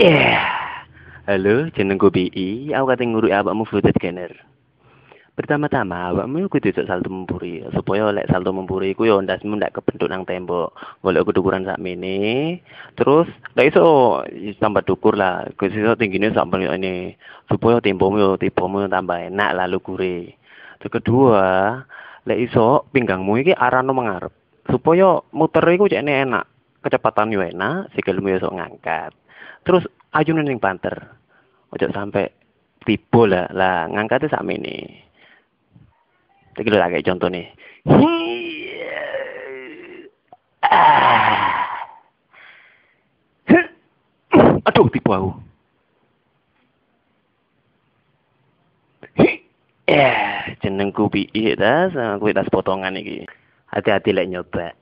Yeah. Halo, jenengku BI. Aku kate nguruk awakmu fluted scanner. Pertama-tama, awakmu kudu cocok salto memburi, supaya lek salto memburi iku yo ndasmu ndak kebentuk nang tembok. Golek kedukuran sakmene, terus lek iso tambah dukur lah, kudu iso tinggine sampe ini supaya tembokmu yo tipomu tambah enak lah lukure. Terus kedua, lek iso pinggangmu iki arahno mengarep, supaya muter iku cekne enak. Kecepatan yo enak, sikilmu iso ngangkat. Terus ayune ning banter. Ojo sampe tiba lah, lah ngangkatnya sakmene. Iki lho tak contoh nih. Aduh, tipu aku. Ya, jenengku piye tas, aku tas potongan iki. Hati-hati lek nyoba.